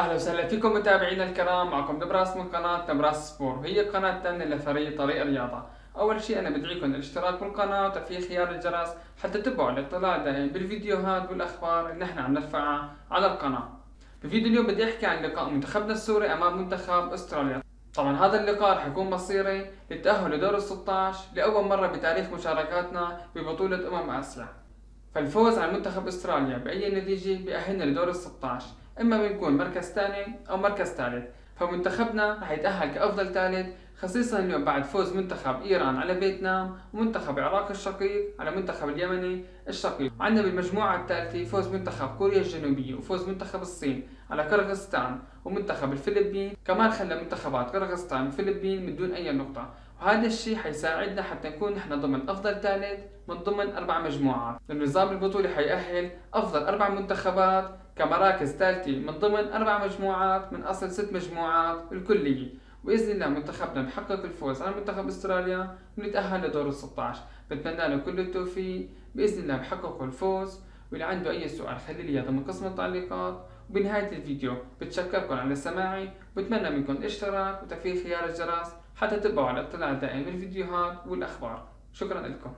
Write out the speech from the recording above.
أهلا وسهلا فيكم متابعينا الكرام معكم نبراس من قناة نبراس سبور. وهي الثانية لفريق طريق الرياضة. أول شيء أنا بدعيكم الاشتراك بالقناة وتفعيل خيار الجرس حتى تتبعوا الاطلاع دائم بالفيديوهات والأخبار اللي نحن عم نرفعها على القناة. بفيديو اليوم بدي أحكي عن لقاء منتخبنا السوري أمام منتخب أستراليا. طبعا هذا اللقاء رح يكون مصيري للتأهل لدور ال 16 لأول مرة بتاريخ مشاركاتنا ببطولة أمم آسيا. فالفوز على منتخب أستراليا بأي نتيجة بأهلنا لدور ال 16 إما بنكون مركز ثاني أو مركز ثالث فمنتخبنا رح يتأهل كأفضل ثالث خصيصا اليوم بعد فوز منتخب إيران على فيتنام ومنتخب العراق الشقيق على منتخب اليمني الشقيق. عندنا بالمجموعة الثالثة فوز منتخب كوريا الجنوبية وفوز منتخب الصين على كرغستان ومنتخب الفلبين. كمان خلى منتخبات كرغستان والفلبين من دون أي نقطة. وهذا الشيء حيساعدنا حتى نكون نحن ضمن أفضل ثالث من ضمن أربع مجموعات. النظام البطولي حيأهل أفضل أربع منتخبات كمراكز ثالثة من ضمن أربع مجموعات من أصل ست مجموعات الكلية. وبإذن الله منتخبنا بحقق الفوز على منتخب أستراليا ونتأهل لدور ال 16 بتمنى له كل التوفيق. بإذن الله بحققوا الفوز. واللي عنده أي سؤال خلي لي إياه من قسم التعليقات. وبنهاية الفيديو بتشكركم على سماعي وبتمنى منكم الاشتراك وتفعيل خيار الجرس. حتى تتبعوا على الاطلاع الدائم بالفيديوهات والأخبار. شكرا لكم.